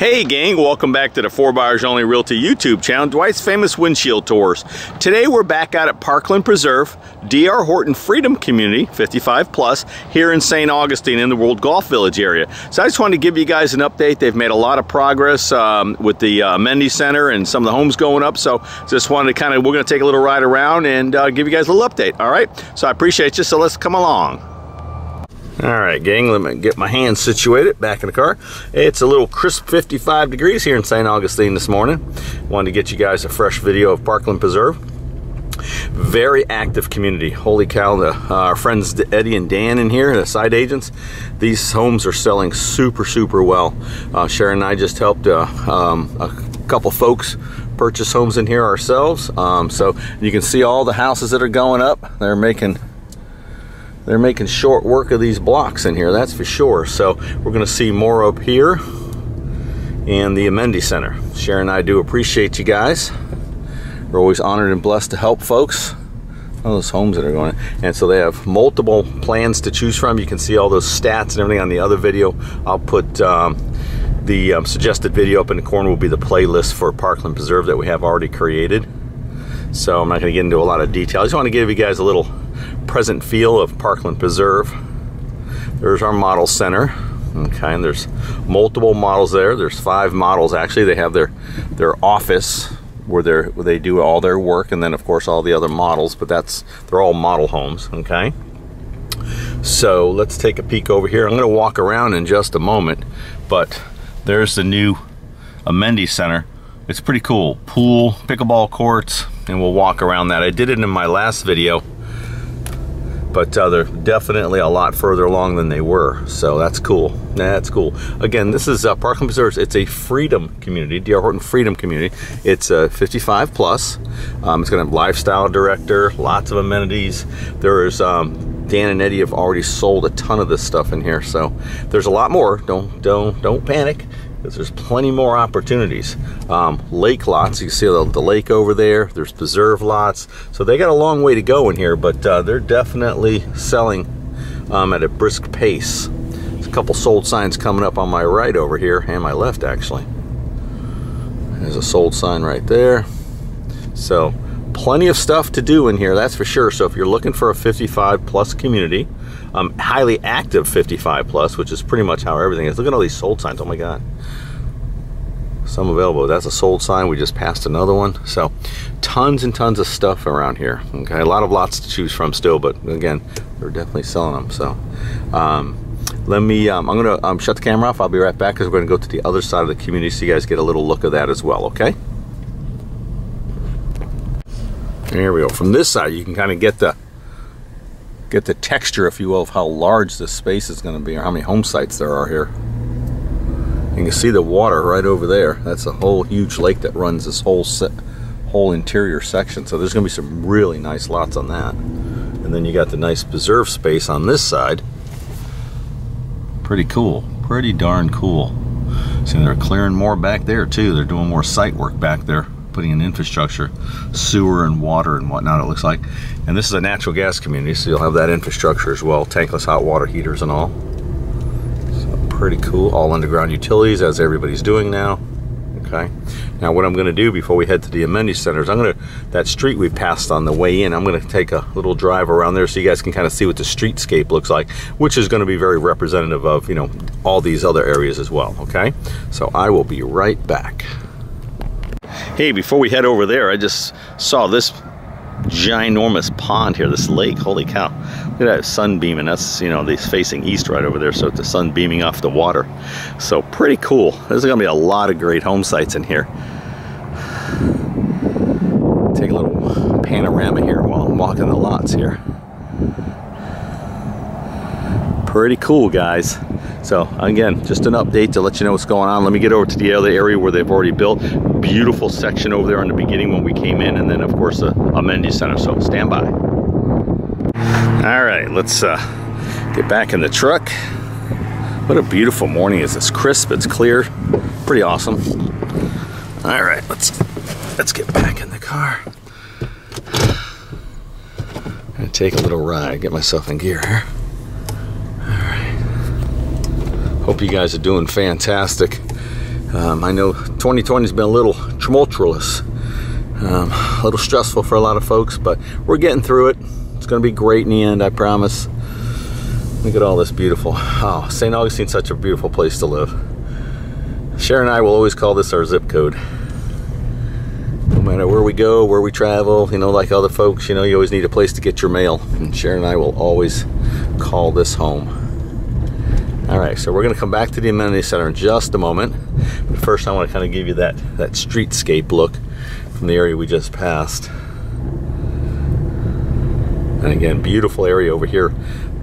Hey gang, welcome back to the For Buyers Only Realty YouTube channel, Dwight's Famous Windshield Tours. Today we're back out at Parkland Preserve, D.R. Horton Freedom Community, 55 plus, here in St. Augustine in the World Golf Village area. So I just wanted to give you guys an update. They've made a lot of progress um, with the uh, Amenity Center and some of the homes going up. So just wanted to kind of, we're going to take a little ride around and uh, give you guys a little update, all right? So I appreciate you, so let's come along. All right, gang, let me get my hands situated back in the car. It's a little crisp 55 degrees here in St. Augustine this morning. Wanted to get you guys a fresh video of Parkland Preserve. Very active community. Holy cow, the, uh, our friends Eddie and Dan in here, the side agents, these homes are selling super, super well. Uh, Sharon and I just helped uh, um, a couple folks purchase homes in here ourselves. Um, so you can see all the houses that are going up. They're making they're making short work of these blocks in here, that's for sure. So we're gonna see more up here and the Amenity Center. Sharon and I do appreciate you guys. We're always honored and blessed to help folks. All those homes that are going and so they have multiple plans to choose from you can see all those stats and everything on the other video I'll put um, the um, suggested video up in the corner will be the playlist for Parkland Preserve that we have already created so I'm not going to get into a lot of detail I just want to give you guys a little present feel of Parkland Preserve. There's our model center. Okay, and there's multiple models there. There's five models actually. They have their their office where they where they do all their work, and then of course all the other models. But that's they're all model homes. Okay. So let's take a peek over here. I'm going to walk around in just a moment, but there's the new Amenity Center. It's pretty cool. Pool, pickleball courts, and we'll walk around that. I did it in my last video but uh, they're definitely a lot further along than they were. So that's cool. That's cool. Again, this is uh, Parkland Preserves. It's a freedom community, D.R. Horton Freedom Community. It's uh, 55 plus. Um, it's going to have lifestyle director, lots of amenities. There's um, Dan and Eddie have already sold a ton of this stuff in here, so there's a lot more. Don't don't don't panic because there's plenty more opportunities. Um, lake lots, you see the, the, lake over there. There's preserve lots. So they got a long way to go in here, but uh, they're definitely selling um, at a brisk pace. There's a couple sold signs coming up on my right over here, and my left actually. There's a sold sign right there. So plenty of stuff to do in here, that's for sure. So if you're looking for a 55 plus community, um, highly active 55 plus, which is pretty much how everything is. Look at all these sold signs. Oh my God. Some available. That's a sold sign. We just passed another one. So tons and tons of stuff around here. Okay. A lot of lots to choose from still, but again, they're definitely selling them. So, um, let me, um, I'm going to um, shut the camera off. I'll be right back because we're going to go to the other side of the community so you guys get a little look of that as well. Okay. There we go. From this side, you can kind of get the get the texture, if you will, of how large this space is going to be or how many home sites there are here. You can see the water right over there. That's a whole huge lake that runs this whole set, whole interior section. So there's going to be some really nice lots on that. And then you got the nice preserve space on this side. Pretty cool. Pretty darn cool. See, they're clearing more back there too. They're doing more site work back there putting in infrastructure, sewer and water and whatnot, it looks like. And this is a natural gas community, so you'll have that infrastructure as well, tankless hot water heaters and all. So pretty cool, all underground utilities as everybody's doing now. Okay. Now what I'm gonna do before we head to the amenity centers, I'm gonna, that street we passed on the way in, I'm gonna take a little drive around there so you guys can kind of see what the streetscape looks like, which is gonna be very representative of, you know, all these other areas as well, okay? So I will be right back. Hey, before we head over there, I just saw this ginormous pond here, this lake. Holy cow. Look at that sun beaming. That's, you know, they're facing east right over there, so the sun beaming off the water. So pretty cool. There's going to be a lot of great home sites in here. Take a little panorama here while I'm walking the lots here. Pretty cool, guys. So again, just an update to let you know what's going on. Let me get over to the other area where they've already built. Beautiful section over there in the beginning when we came in, and then of course the amenity center. So stand by. All right, let's uh, get back in the truck. What a beautiful morning is this. Crisp, it's clear, pretty awesome. All right, let's let's get back in the car. and take a little ride, get myself in gear here. Hope you guys are doing fantastic. Um, I know 2020 has been a little tumultuous, um, a little stressful for a lot of folks, but we're getting through it. It's going to be great in the end, I promise. Look at all this beautiful. Oh, St. Augustine's such a beautiful place to live. Sharon and I will always call this our zip code. No matter where we go, where we travel, you know, like other folks, you know, you always need a place to get your mail. And Sharon and I will always call this home. All right, so we're gonna come back to the amenity center in just a moment. But first I wanna kind of give you that, that streetscape look from the area we just passed. And again, beautiful area over here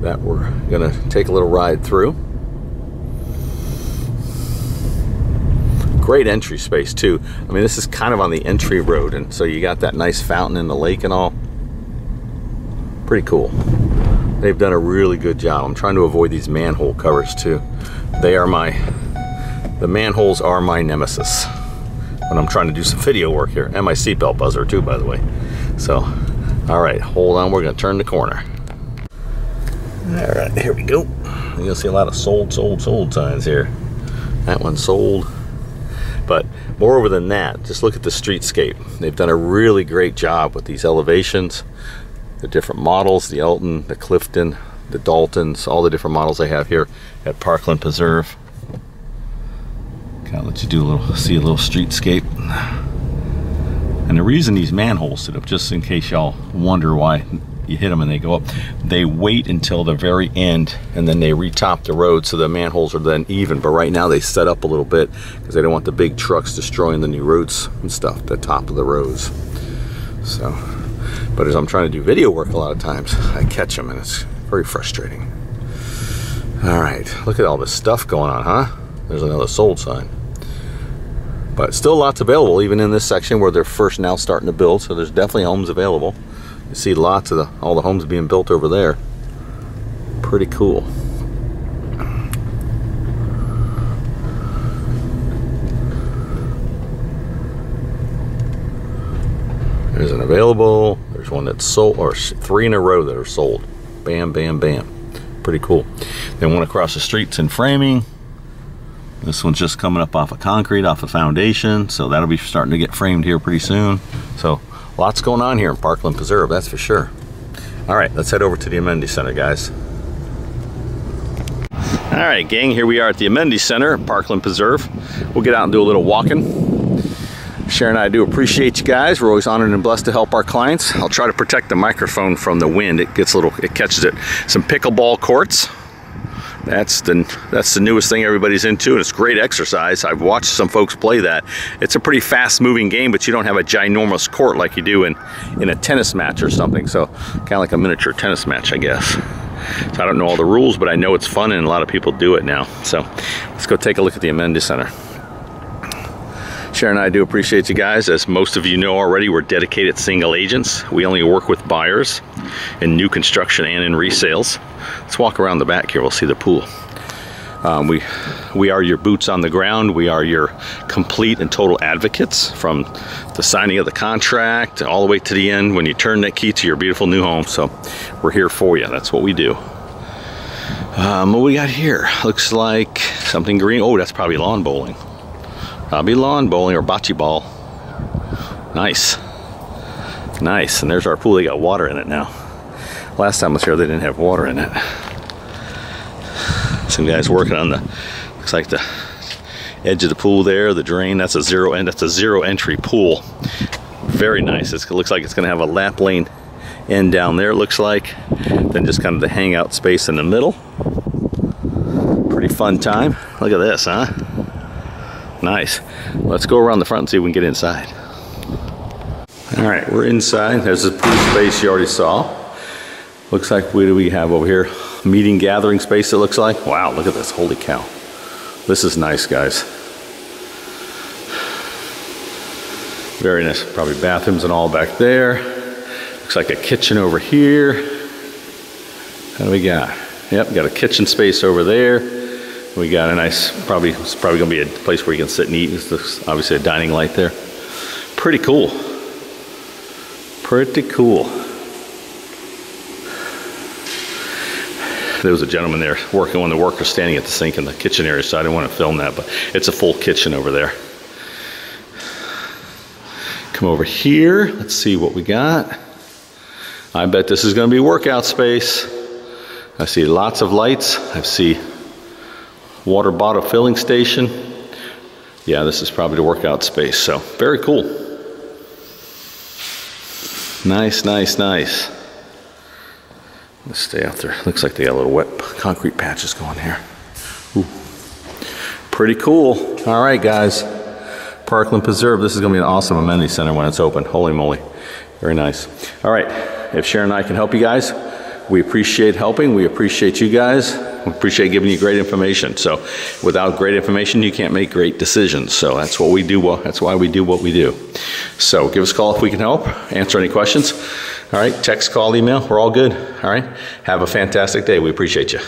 that we're gonna take a little ride through. Great entry space too. I mean, this is kind of on the entry road, and so you got that nice fountain in the lake and all. Pretty cool. They've done a really good job. I'm trying to avoid these manhole covers too. They are my, the manholes are my nemesis when I'm trying to do some video work here. And my seatbelt buzzer too, by the way. So, all right, hold on, we're gonna turn the corner. All right, here we go. You're gonna see a lot of sold, sold, sold signs here. That one sold. But moreover than that, just look at the streetscape. They've done a really great job with these elevations, the different models, the Elton, the Clifton, the Daltons, all the different models they have here at Parkland Preserve. Kind of let you do a little, see a little streetscape. And the reason these manholes sit up, just in case y'all wonder why you hit them and they go up, they wait until the very end and then they retop the road so the manholes are then even. But right now they set up a little bit because they don't want the big trucks destroying the new roads and stuff, the top of the roads. So, but as I'm trying to do video work a lot of times, I catch them and it's very frustrating. All right, look at all this stuff going on, huh? There's another sold sign. But still lots available even in this section where they're first now starting to build. So there's definitely homes available. You see lots of the, all the homes being built over there. Pretty cool. There's an available, one that's sold, or three in a row that are sold. Bam, bam, bam. Pretty cool. Then one across the street's in framing. This one's just coming up off of concrete, off of foundation, so that'll be starting to get framed here pretty soon. So lots going on here in Parkland Preserve, that's for sure. All right, let's head over to the Amenity Center, guys. All right, gang, here we are at the Amenity Center, Parkland Preserve. We'll get out and do a little walking. Sharon and I do appreciate you guys. We're always honored and blessed to help our clients. I'll try to protect the microphone from the wind. It gets a little, it catches it. Some pickleball courts. That's the that's the newest thing everybody's into, and it's great exercise. I've watched some folks play that. It's a pretty fast-moving game, but you don't have a ginormous court like you do in in a tennis match or something. So kind of like a miniature tennis match, I guess. So I don't know all the rules, but I know it's fun, and a lot of people do it now. So let's go take a look at the Amenity Center. Sharon and I do appreciate you guys. As most of you know already, we're dedicated single agents. We only work with buyers in new construction and in resales. Let's walk around the back here. We'll see the pool. Um, we, we are your boots on the ground. We are your complete and total advocates from the signing of the contract all the way to the end when you turn that key to your beautiful new home. So we're here for you. That's what we do. Um, what we got here? Looks like something green. Oh, that's probably lawn bowling. Probably lawn bowling or bocce ball. Nice. Nice. And there's our pool. They got water in it now. Last time I was here, they didn't have water in it. Some guys working on the, looks like the edge of the pool there, the drain. That's a zero end. That's a zero entry pool. Very nice. It's, it looks like it's going to have a lap lane end down there. Looks like. Then just kind of the hangout space in the middle. Pretty fun time. Look at this, huh? Nice. Let's go around the front and see if we can get inside. All right, we're inside. There's the pool space you already saw. Looks like, what do we have over here? Meeting gathering space it looks like. Wow, look at this, holy cow. This is nice, guys. Very nice, probably bathrooms and all back there. Looks like a kitchen over here. How do we got? Yep, got a kitchen space over there. We got a nice, probably, it's probably gonna be a place where you can sit and eat. It's obviously a dining light there. Pretty cool. Pretty cool. there was a gentleman there working, one of the workers standing at the sink in the kitchen area, so I didn't want to film that, but it's a full kitchen over there. Come over here, let's see what we got. I bet this is to be workout space. I see lots of lights. I see water bottle filling station. Yeah, this is probably the workout space, so very cool. Nice, nice, nice. Let's stay out there. Looks like they got a little wet concrete patches going here. Ooh. Pretty cool. All right, guys. Parkland Preserve. This is going to be an awesome amenity center when it's open. Holy moly. Very nice. All right. If Sharon and I can help you guys, we appreciate helping. We appreciate you guys. We appreciate giving you great information. So without great information, you can't make great decisions. So that's what we do. Well, that's why we do what we do. So give us a call if we can help, answer any questions. All right, text, call, email. We're all good. All right. Have a fantastic day. We appreciate you.